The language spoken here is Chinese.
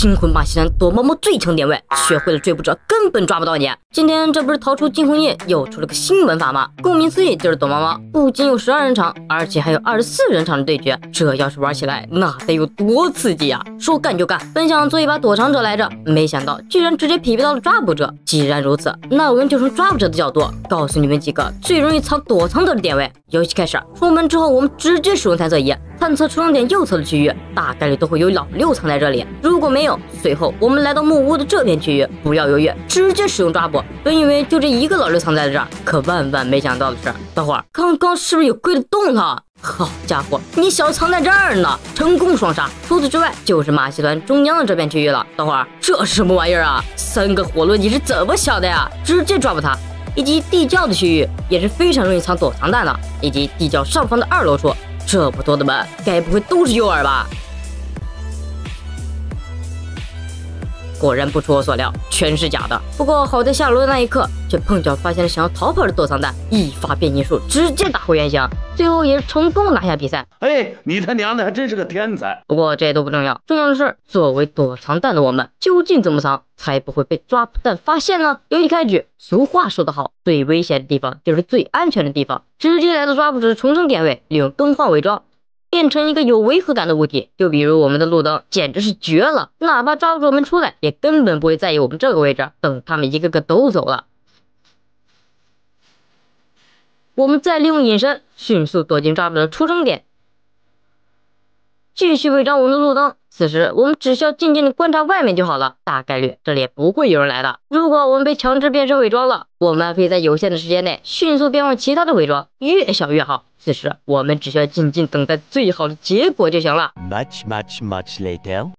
惊魂马戏团躲猫猫最强点位，学会了追捕者根本抓不到你。今天这不是逃出惊魂夜又出了个新玩法吗？顾名思义就是躲猫猫，不仅有十二人场，而且还有二十四人场的对决。这要是玩起来，那得有多刺激呀！说干就干，本想做一把躲藏者来着，没想到居然直接匹配到了抓捕者。既然如此，那我们就从抓捕者的角度告诉你们几个最容易藏躲藏者的点位。游戏开始，出门之后我们直接使用探测仪。探测出生点右侧的区域，大概率都会有老六藏在这里。如果没有，随后我们来到木屋的这片区域，不要犹豫，直接使用抓捕。本以为就这一个老六藏在这儿，可万万没想到的是，等会儿刚刚是不是有鬼的动了？好家伙，你小子藏在这儿呢，成功双杀。除此之外，就是马戏团中央的这片区域了。等会儿这是什么玩意儿啊？三个火轮你是怎么想的呀？直接抓捕他！以及地窖的区域也是非常容易藏躲藏弹的，以及地窖上方的二楼处。这么多的门，该不会都是诱饵吧？果然不出我所料，全是假的。不过好在下楼的那一刻，却碰巧发现了想要逃跑的躲藏蛋，一发变形术，直接打回原形。最后也是成功拿下比赛。哎，你他娘的还真是个天才！不过这都不重要，重要的是作为躲藏蛋的我们，究竟怎么藏才不会被抓捕蛋发现呢？游戏开局，俗话说得好，最危险的地方就是最安全的地方。直接来到抓捕者的重生点位，利用更换伪装，变成一个有违和感的物体。就比如我们的路灯，简直是绝了！哪怕抓住我们出来，也根本不会在意我们这个位置。等他们一个个都走了。我们再利用隐身，迅速躲进抓捕的出生点，继续伪装我们的路灯。此时，我们只需要静静的观察外面就好了，大概率这里不会有人来的。如果我们被强制变身伪装了，我们可以在有限的时间内迅速变换其他的伪装，越小越好。此时，我们只需要静静等待最好的结果就行了。Much, much, much later.